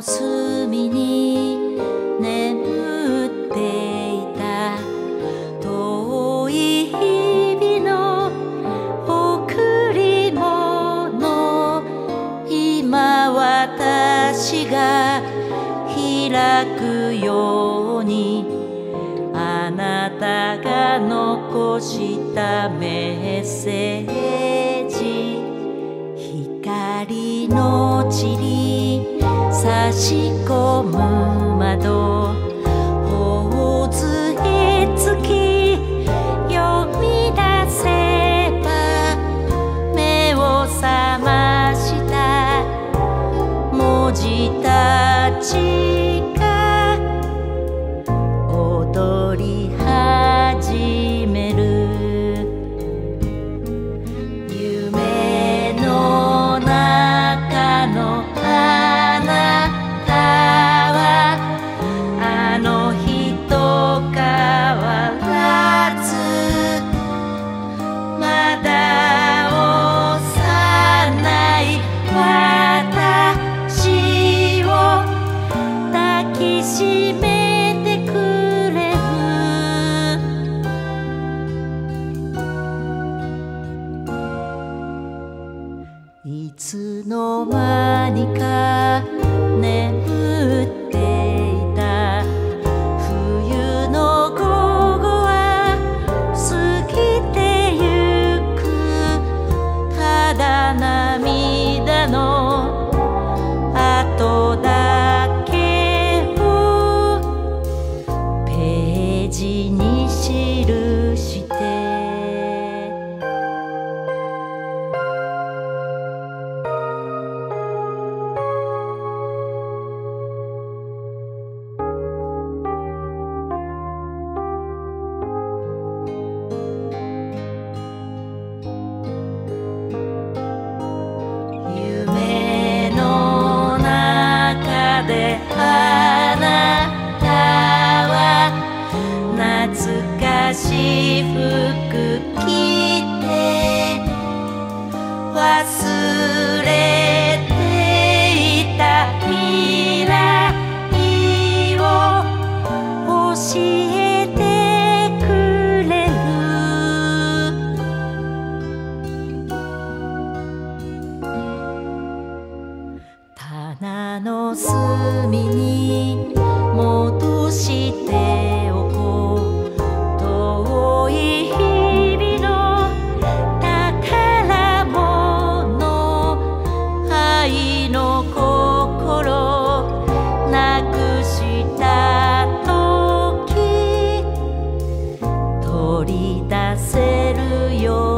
隅に眠っていた。遠い日々の贈り物今私が開くように。あなたが残したメッセージ。光のし込む。いつの間にか眠っていた冬の午後は過ぎてゆくただ涙の後だけをページに記してしい服着て忘れていた未来を教えてくれる。棚の隅にの心なくした時取り出せるよ